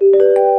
you